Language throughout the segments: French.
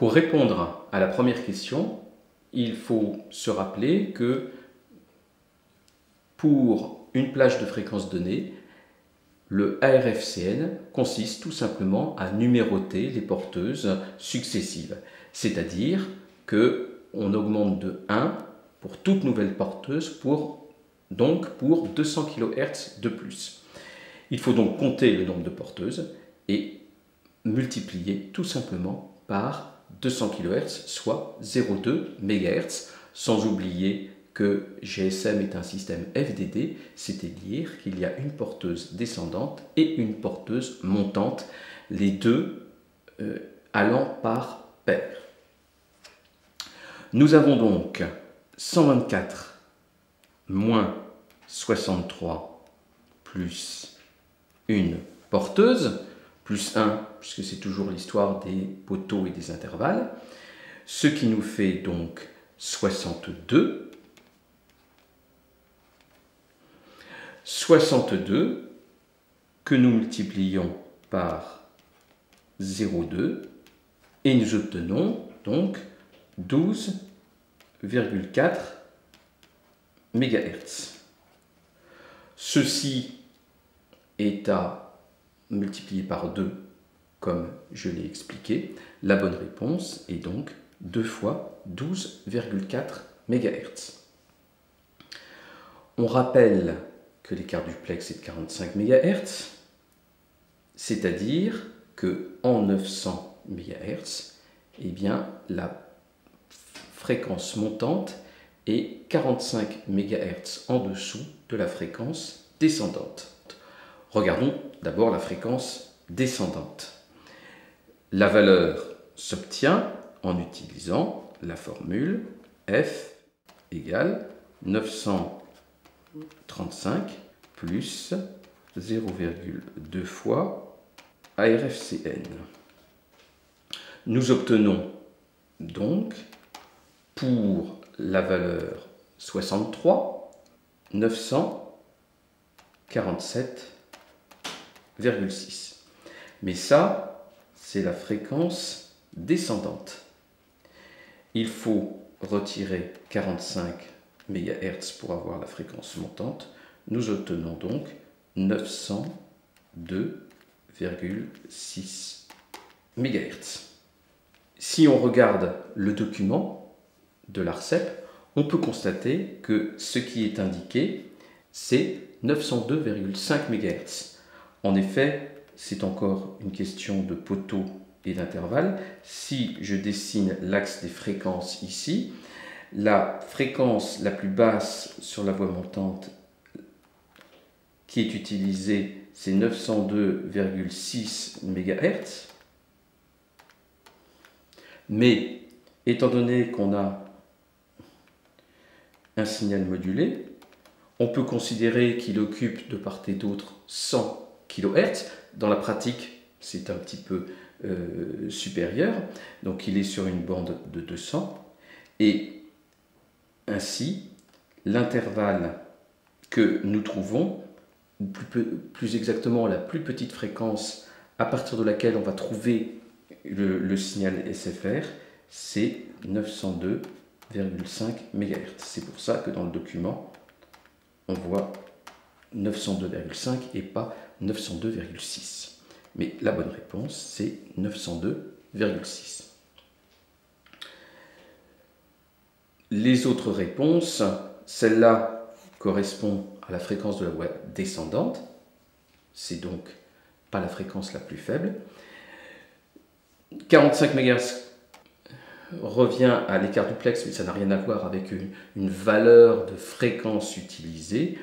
Pour répondre à la première question, il faut se rappeler que pour une plage de fréquence donnée, le ARFCN consiste tout simplement à numéroter les porteuses successives, c'est-à-dire que on augmente de 1 pour toute nouvelle porteuse pour donc pour 200 kHz de plus. Il faut donc compter le nombre de porteuses et multiplier tout simplement par 200 kHz, soit 0,2 MHz, sans oublier que GSM est un système FDD, c'est-à-dire qu'il y a une porteuse descendante et une porteuse montante, les deux euh, allant par paire. Nous avons donc 124 moins 63 plus une porteuse, plus 1, puisque c'est toujours l'histoire des poteaux et des intervalles, ce qui nous fait donc 62. 62 que nous multiplions par 0,2 et nous obtenons donc 12,4 MHz. Ceci est à multiplier par 2 comme je l'ai expliqué. La bonne réponse est donc 2 fois 12,4 MHz. On rappelle que l'écart duplex est de 45 MHz, c'est-à-dire que en 900 MHz, eh bien, la fréquence montante est 45 MHz en dessous de la fréquence descendante. Regardons d'abord la fréquence descendante. La valeur s'obtient en utilisant la formule f égale 935 plus 0,2 fois ARFCN. Nous obtenons donc pour la valeur 63 947,6. Mais ça, c'est la fréquence descendante. Il faut retirer 45 MHz pour avoir la fréquence montante. Nous obtenons donc 902,6 MHz. Si on regarde le document de l'ARCEP, on peut constater que ce qui est indiqué, c'est 902,5 MHz. En effet, c'est encore une question de poteau et d'intervalle. Si je dessine l'axe des fréquences ici, la fréquence la plus basse sur la voie montante qui est utilisée, c'est 902,6 MHz. Mais étant donné qu'on a un signal modulé, on peut considérer qu'il occupe de part et d'autre 100 kHz. Dans la pratique, c'est un petit peu euh, supérieur, donc il est sur une bande de 200. Et ainsi, l'intervalle que nous trouvons, ou plus, plus, exactement la plus petite fréquence à partir de laquelle on va trouver le, signal SFR, c'est 902 MHz. C'est pour ça que dans le document, on voit 902,5 et pas 902,6. Mais la bonne réponse, c'est 902,6. Les autres réponses, celle-là correspond à la fréquence de la voie descendante, c'est donc pas la fréquence la plus faible. 45 MHz revient à l'écart duplex, mais ça n'a rien à voir avec une, valeur de fréquence utilisée.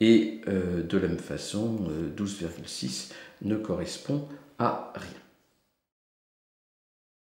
Et euh, de la même façon, 12,6 euh, ne correspond à rien.